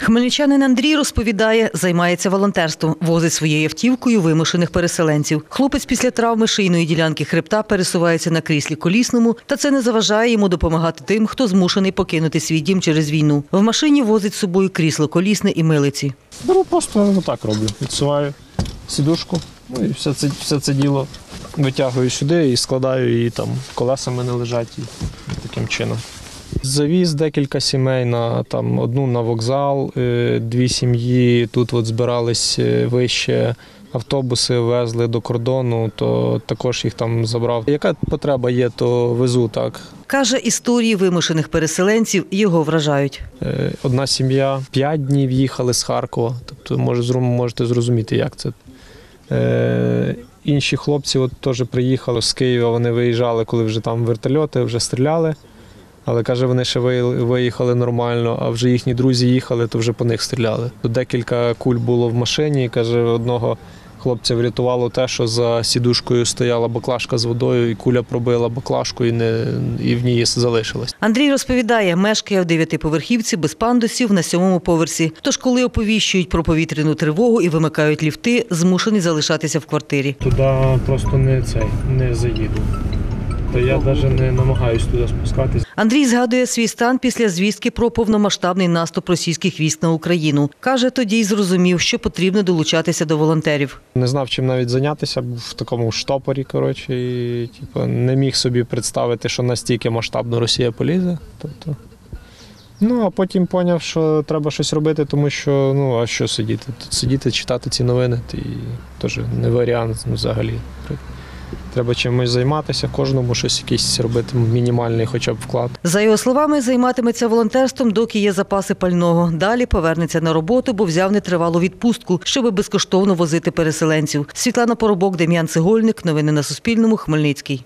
Хмельничанин Андрій розповідає, займається волонтерством, возить своєю автівкою вимушених переселенців. Хлопець після травми шийної ділянки хребта пересувається на кріслі колісному, та це не заважає йому допомагати тим, хто змушений покинути свій дім через війну. В машині возить з собою крісло колісне і милиці. Беру просто отак роблю. Відсуваю сідушку, ну і все це, все це діло витягую сюди і складаю її там. Колеса в мене лежать і таким чином. Завіз декілька сімей на там одну на вокзал, е, дві сім'ї тут от збирались е, вище. Автобуси везли до кордону, то також їх там забрав. Яка потреба є, то везу так. Каже, історії вимушених переселенців його вражають. Е, Одна сім'я п'ять днів їхали з Харкова. Тобто, може, можете зрозуміти, як це. Інші хлопці от теж приїхали з Києва. Вони виїжджали, коли вже там вертольоти вже стріляли. Але каже, вони ще ви- виїхали нормально, а вже їхні друзі їхали, то вже по них стріляли. Тут декілька куль було в машині. і, Каже, одного хлопця врятувало те, що за сідушкою стояла баклажка з водою, і куля пробила баклажку і, не, і в ній залишилась. Андрій розповідає, мешкає в дев'ятиповерхівці без пандусів на сьомому поверсі. Тож, коли оповіщують про повітряну тривогу і вимикають ліфти, змушений залишатися в квартирі. Туди просто не цей не заїду. То я навіть не намагаюся туди спускатись. Андрій згадує свій стан після звістки про повномасштабний наступ російських військ на Україну. Каже, тоді й зрозумів, що потрібно долучатися до волонтерів. Не знав, чим навіть зайнятися, був в такому штопорі, коротше, і типу, не міг собі представити, що настільки масштабно Росія полізе. Тобто. Ну, а потім зрозумів, що треба щось робити, тому що ну, а що сидіти? Тут сидіти, читати ці новини, і теж не варіант ну, взагалі. Треба чимось займатися, кожному щось якийсь робити, мінімальний хоча б вклад. За його словами, займатиметься волонтерством, доки є запаси пального. Далі повернеться на роботу, бо взяв нетривалу відпустку, щоб безкоштовно возити переселенців. Світлана Поробок, Дем'ян Цегольник. Новини на Суспільному. Хмельницький.